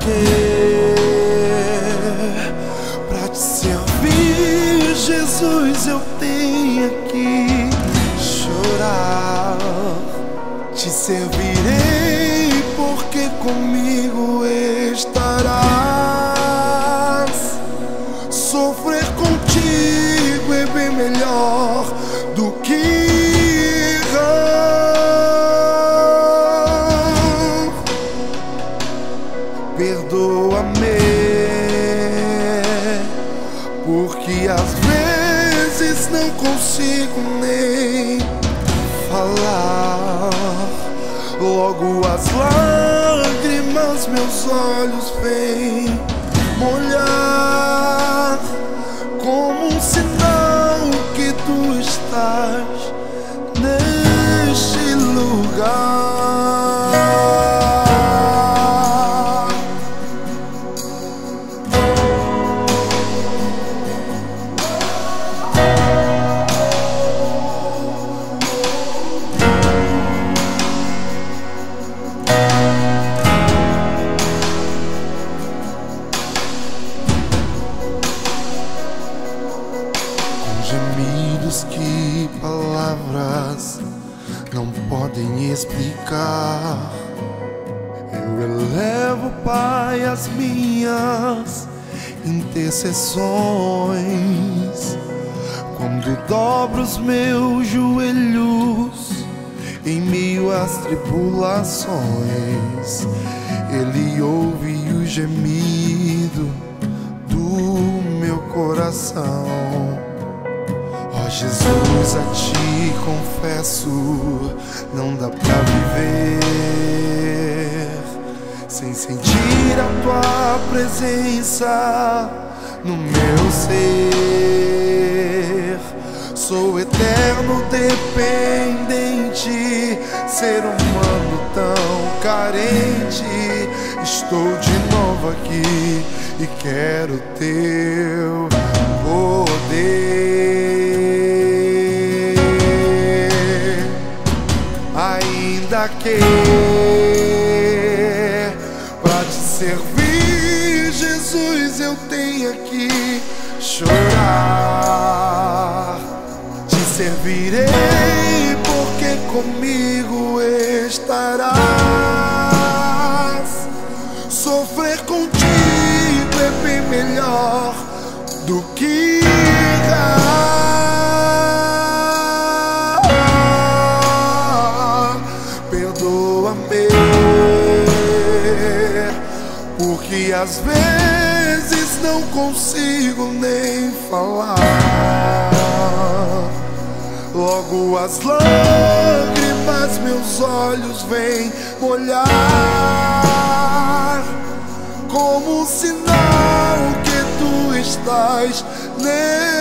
que pra te servir, Jesus, eu tenho que chorar. Te servirei porque comigo estarás. Sofrer contigo porque às vezes não consigo nem falar. Logo as lágrimas meus olhos vêm molhar que palavras não podem explicar. Eu elevo, Pai, as minhas intercessões. Quando dobro os meus joelhos em meio às tribulações, Ele ouve o gemido do meu coração. Jesus, a ti confesso, não dá pra viver sem sentir a tua presença no meu ser. Sou eterno dependente, ser humano tão carente. Estou de novo aqui e quero teu poder. Ainda que pra te servir, Jesus, eu tenha que chorar. Te servirei porque comigo estarás. Sofrer contigo é bem melhor do que porque às vezes não consigo nem falar. Logo as lágrimas meus olhos vêm molhar como um sinal que tu estás nele.